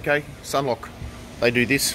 Okay, Sunlock. They do this.